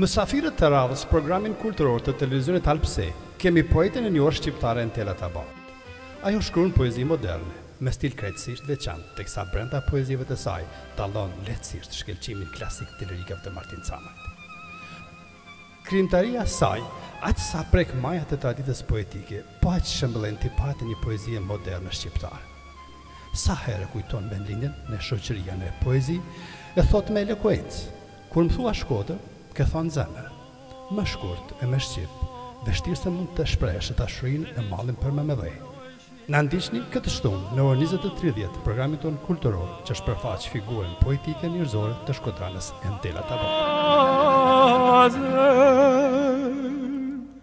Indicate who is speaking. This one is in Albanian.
Speaker 1: Mysafire të radhës në programin kulturor të Televizionit Apollon, kemi poeten e njohur shqiptare Entela Tabaku. Ajo shkruan poezi moderne, me stil krejtësisht të veçantë, teksa brenda poezive të saj dallon lehtësisht shkëlqimin klasik të lirikave të Martin Camajt. Krijimtaria e saj, aq sa prek majat e traditës poetike, po aq shëmbëllen tiparet e një poezie moderne shqiptare. Sa herë e kujton vendlindjen në shoqëri a në poezi, e thotë me elokuencë, Kur më thua Shkodër, ke thanë zemër. Më shkurt e më shqip, vështirë se mund të shprehësh dashurinë e mallin për mëmëdhenë. Na ndiqni këtë shtunë në orën njëzet e tridhjetë programin tonë kulturor që shpërfaq figurën poetike njerëzore të shkodranës Entela Tabaj.